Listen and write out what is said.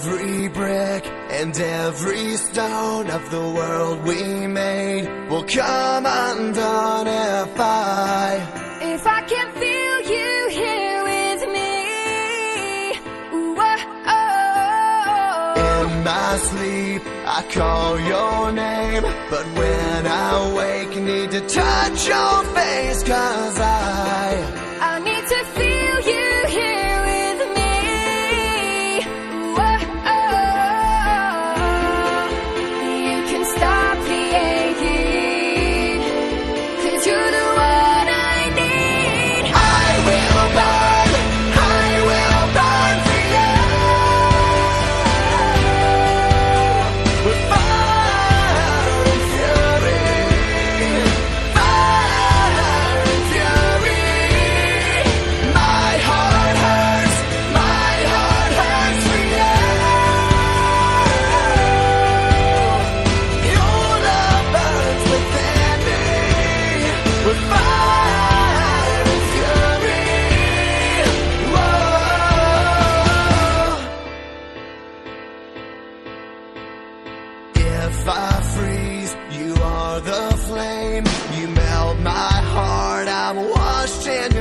Every brick and every stone of the world we made will come undone if I If I can feel you here with me. Whoa. Oh. In my sleep, I call your name. But when I wake, need to touch your face, cause I if I freeze, you are the flame. You melt my heart, I'm washed in